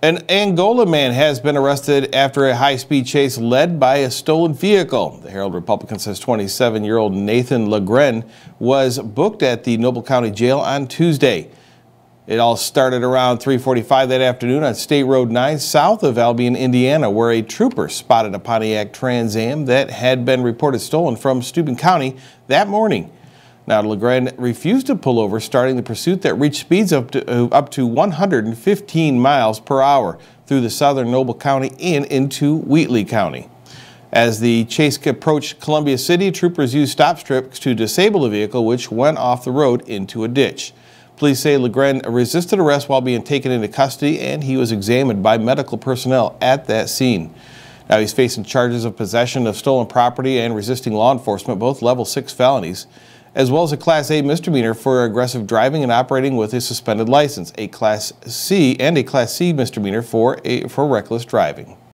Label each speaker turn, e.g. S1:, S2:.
S1: An Angola man has been arrested after a high-speed chase led by a stolen vehicle. The Herald Republican says 27-year-old Nathan Legren was booked at the Noble County Jail on Tuesday. It all started around 345 that afternoon on State Road 9 south of Albion, Indiana, where a trooper spotted a Pontiac Trans Am that had been reported stolen from Steuben County that morning. Now, Legren refused to pull over, starting the pursuit that reached speeds up to, uh, up to 115 miles per hour through the southern Noble County and into Whitley County. As the chase approached Columbia City, troopers used stop strips to disable the vehicle, which went off the road into a ditch. Police say Legren resisted arrest while being taken into custody, and he was examined by medical personnel at that scene. Now he's facing charges of possession of stolen property and resisting law enforcement, both level 6 felonies as well as a Class A misdemeanor for aggressive driving and operating with a suspended license, a Class C and a Class C misdemeanor for, a, for reckless driving.